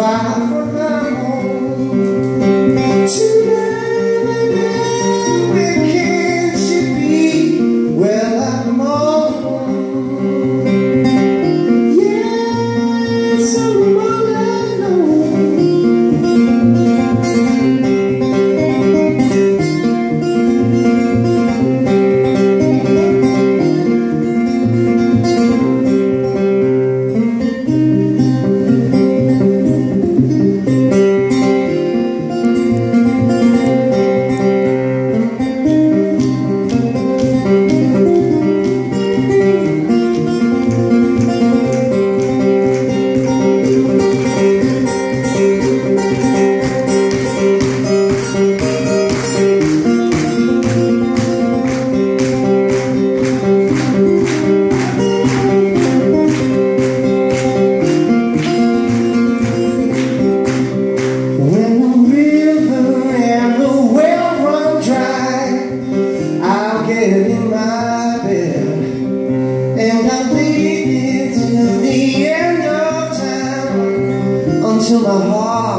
far. to my heart.